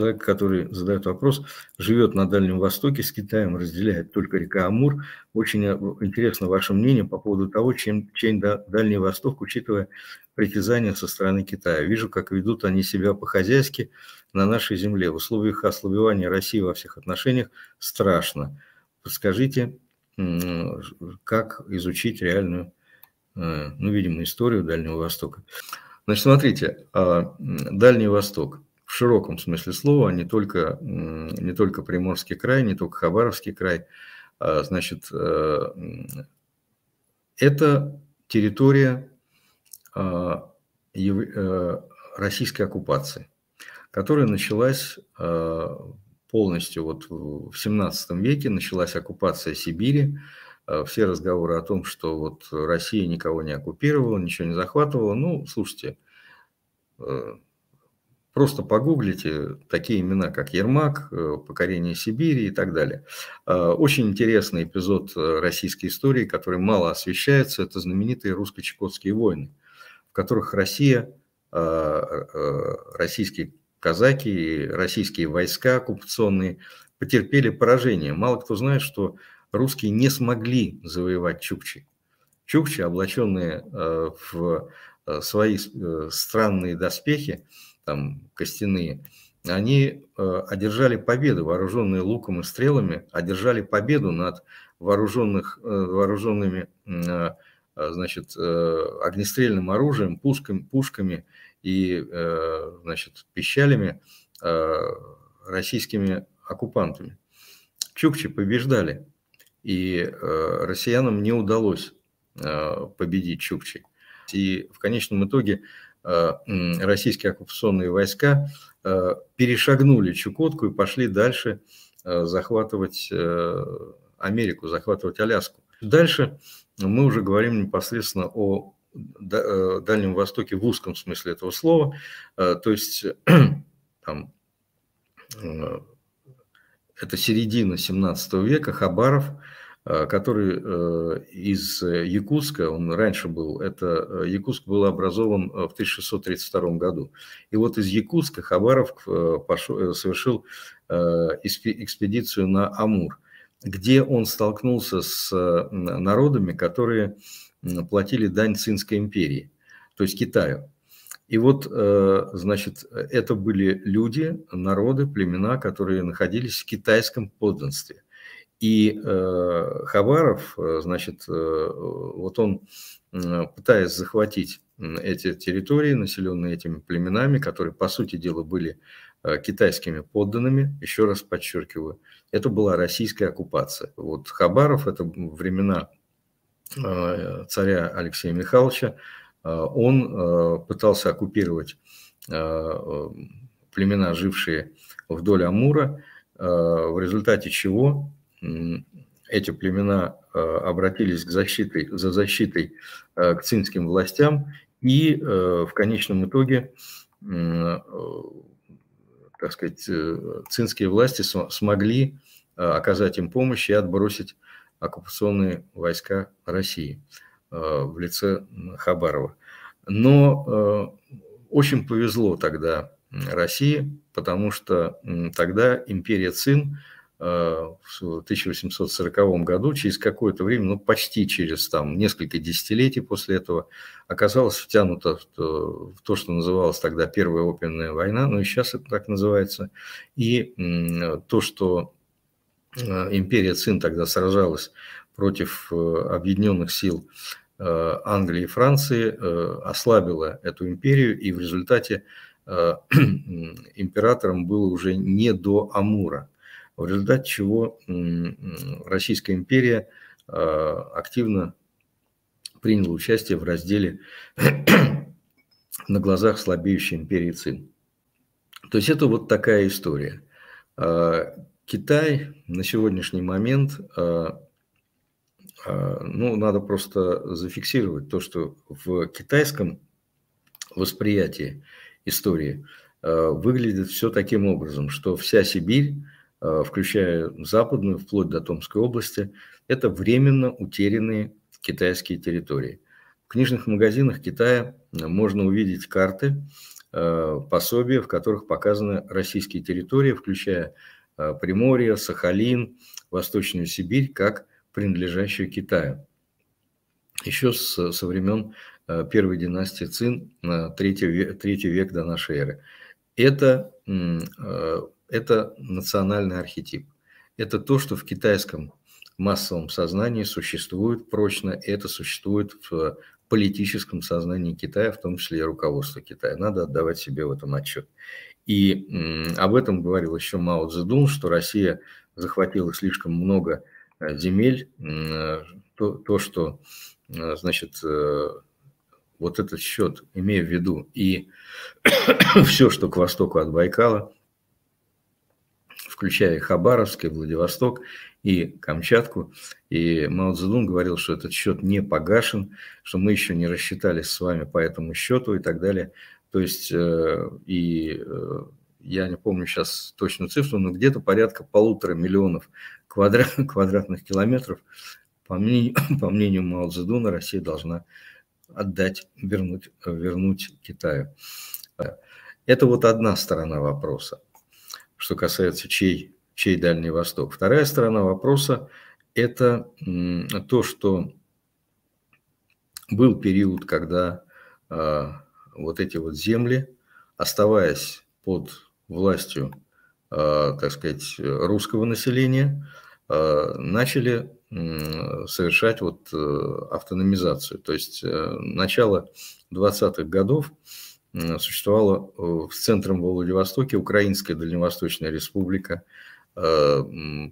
человек, который задает вопрос, живет на Дальнем Востоке, с Китаем разделяет только река Амур. Очень э, интересно ваше мнение по поводу того, чем, чем Дальний Восток, учитывая притязания со стороны Китая. Вижу, как ведут они себя по-хозяйски на нашей земле. В условиях ослабевания России во всех отношениях страшно. Подскажите, как изучить реальную, э, ну, видимо, историю Дальнего Востока. Значит, смотрите, а, Дальний Восток в широком смысле слова, не только, не только Приморский край, не только Хабаровский край, а, значит, э, это территория а, э, российской оккупации, которая началась полностью вот в 17 веке, началась оккупация Сибири, все разговоры о том, что вот Россия никого не оккупировала, ничего не захватывала. Ну, слушайте, э, просто погуглите такие имена, как Ермак, э, покорение Сибири и так далее. Э, очень интересный эпизод российской истории, который мало освещается, это знаменитые русско-чукотские войны, в которых Россия, российские казаки, российские войска оккупационные потерпели поражение. Мало кто знает, что русские не смогли завоевать Чукчи. Чукчи, облаченные э, в э, свои э, странные доспехи, там, костяные, они одержали победу, вооруженные луком и стрелами, одержали победу над вооруженных, вооруженными значит, огнестрельным оружием, пушками, пушками и значит, пищалями российскими оккупантами. Чукчи побеждали. И э, россиянам не удалось э, победить Чукчи. И в конечном итоге э, российские оккупационные войска перешагнули Чукотку и пошли дальше захватывать Америку, захватывать Аляску. Дальше мы уже говорим непосредственно о Дальнем Востоке в узком смысле этого слова, то есть там, это середина 17 века, Хабаров, э, который э, из Якутска, он раньше был, это э, Якутск был образован в 1632 году. И вот из Якутска Хабаров совершил экспедицию на Амур, где он столкнулся с народами, которые платили дань Цинской империи, то есть Китаю. И вот, э, значит, это были люди, народы, племена, которые находились в китайском подданстве. И э, Хабаров, э, значит, вот он, пытаясь захватить эти территории, населенные этими племенами, которые, по сути дела, были китайскими подданными, еще раз подчеркиваю, это была российская оккупация. Вот Хабаров – это времена царя Алексея Михайловича, Э, он э, пытался оккупировать э, племена, жившие вдоль Амура, в результате чего эти племена обратились к защитой, за защитой к цинским властям и в конечном итоге, так сказать, цинские власти смогли оказать им помощь и отбросить оккупационные войска России. Э, в лице Хабарова. Но э, очень повезло тогда России, потому что тогда империя Цин э, в 1840 году, через какое-то время, ну почти через там, несколько десятилетий после этого, оказалась втянута в то, в то, что называлось тогда Первая опиумная война, ну и сейчас это так называется, и то, что империя Цин тогда сражалась против объединенных сил Э, Англии и Франции э, ослабила эту империю, и в результате э, императором было уже не до Амура, в результате чего Российская империя активно приняла участие в разделе на глазах слабеющей империи Цин. То есть это вот такая история. Китай на сегодняшний момент а, ну, надо просто зафиксировать то, что в китайском восприятии истории выглядит все таким образом, что вся Сибирь, включая западную, вплоть до Томской области, это временно утерянные китайские территории. В книжных магазинах Китая можно увидеть карты пособия, в которых показаны российские территории, включая Приморье, Сахалин, Восточную Сибирь, как принадлежащую Китаю. Еще со времен первой династии Цин, третий век, третий век до нашей эры. Это, это национальный архетип. Это то, что в китайском массовом сознании существует прочно, это существует в политическом сознании Китая, в том числе и руководства Китая. Надо отдавать себе в этом отчет. И об этом говорил еще Мао Цзэдун, что Россия захватила слишком много э, земель, то, то что, э, значит, э, вот этот счет, имея в виду и все, что к востоку от Байкала, включая Хабаровск и Владивосток, и Камчатку. И Мао Цзэдун говорил, что этот счет не погашен, что мы еще не рассчитались с вами по этому счету и так далее. То есть, э, и э, я не помню сейчас точную цифру, но где-то порядка полутора миллионов квадрат, квадратных километров, по мнению, по мнению Мао Цзэдуна, Россия должна отдать, вернуть, вернуть Китаю. Это вот одна сторона вопроса, что касается чей чей Дальний Восток. Вторая сторона вопроса – это то, что был период, когда а, вот эти вот земли, оставаясь под властью, а, так сказать, русского населения, а, начали совершать вот э, автономизацию. То есть э, начало 20-х годов существовала в центром Владивостоке Украинская Дальневосточная Республика, Э,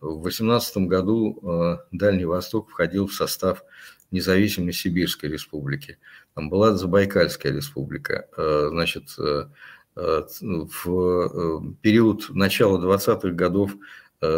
в 18 году э, Дальний Восток входил в состав независимой Сибирской республики. Там была Забайкальская республика. Э, значит, в период начала 20-х годов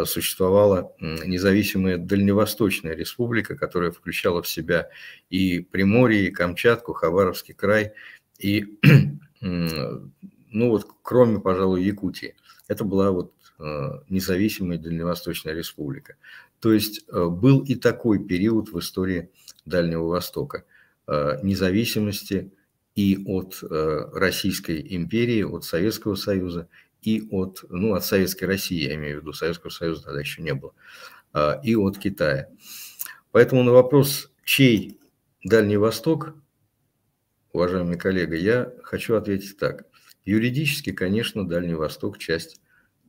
существовала независимая Дальневосточная республика, которая включала в себя и Приморье, и Камчатку, Хабаровский край, и, ну вот, кроме, пожалуй, Якутии. Это была вот Э, независимая Дальневосточная республика. То есть э, был и такой период в истории Дальнего Востока э, независимости и от Российской империи, от Советского Союза, и от, ну, от Советской России, я имею в виду, Советского Союза тогда еще не было, и от Китая. Поэтому на вопрос, чей Дальний Восток, уважаемый коллега, я хочу ответить так. Юридически, конечно, Дальний Восток – часть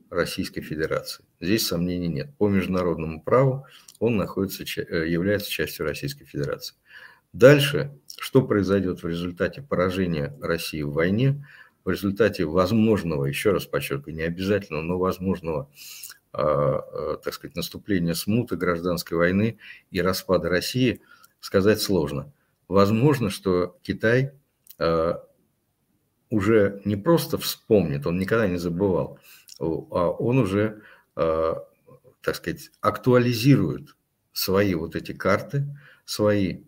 Российской Федерации. Здесь сомнений нет. По международному праву он находится, э, является частью Российской Федерации. Дальше, что произойдет в результате поражения России в войне, в результате возможного, еще раз подчеркиваю, не обязательно, но возможного, э, э, так сказать, наступления смуты, гражданской войны и распада России, сказать сложно. Возможно, что Китай э, уже не просто вспомнит, он никогда не забывал, а он уже, а, так сказать, актуализирует свои вот эти карты, свои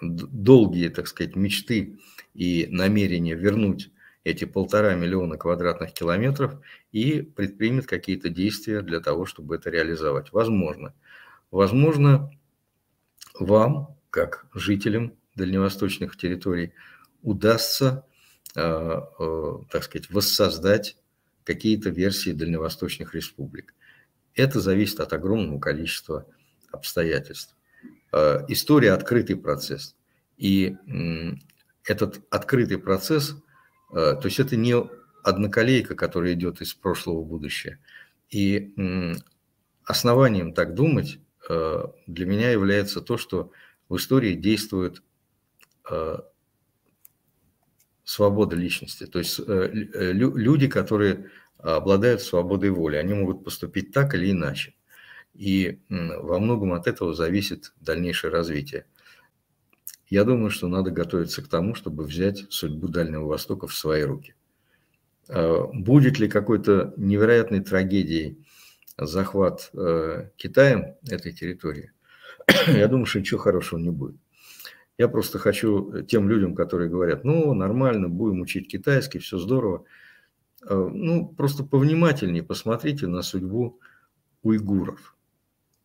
долгие, так сказать, мечты и намерения вернуть эти полтора миллиона квадратных километров и предпримет какие-то действия для того, чтобы это реализовать. Возможно. Возможно, вам, как жителям дальневосточных территорий, удастся, а, так сказать, воссоздать какие-то версии дальневосточных республик. Это зависит от огромного количества обстоятельств. Э, история – открытый процесс. И этот открытый процесс, э, то есть это не одноколейка, которая идет из прошлого в будущее. И основанием так думать э, для меня является то, что в истории действует свобода личности. То есть э, э, люди, которые обладают свободой воли, они могут поступить так или иначе. И во многом от этого зависит дальнейшее развитие. Я думаю, что надо готовиться к тому, чтобы взять судьбу Дальнего Востока в свои руки. А, будет ли какой-то невероятной трагедией захват э, Китаем этой территории? Я думаю, что ничего хорошего не будет. Я просто хочу э, тем людям, которые говорят, ну, нормально, будем учить китайский, все здорово. Э, ну, просто повнимательнее посмотрите на судьбу уйгуров.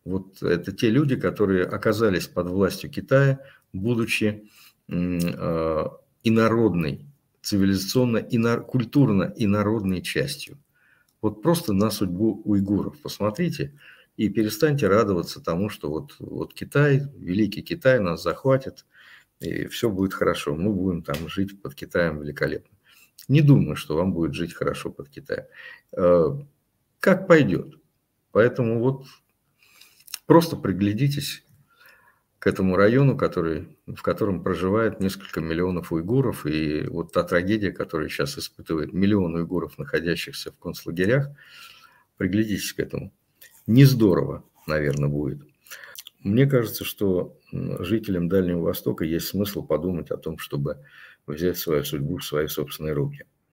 Вот это те люди, которые оказались под властью Китая, будучи э, инородной цивилизационно и на, культурно и народной частью. Вот просто на судьбу уйгуров посмотрите и перестаньте радоваться тому, что вот, вот Китай, великий Китай нас захватит, и все будет хорошо. Мы будем там жить под Китаем великолепно. Не думаю, что вам будет жить хорошо под Китаем. Э, как пойдет. Поэтому вот просто приглядитесь к этому району, который, в котором проживает несколько миллионов уйгуров. И вот та трагедия, которую сейчас испытывает миллион уйгуров, находящихся в концлагерях, приглядитесь к этому. Не здорово, наверное, будет. Мне кажется, что жителям Дальнего Востока есть смысл подумать о том, чтобы взять свою судьбу в свои собственные руки.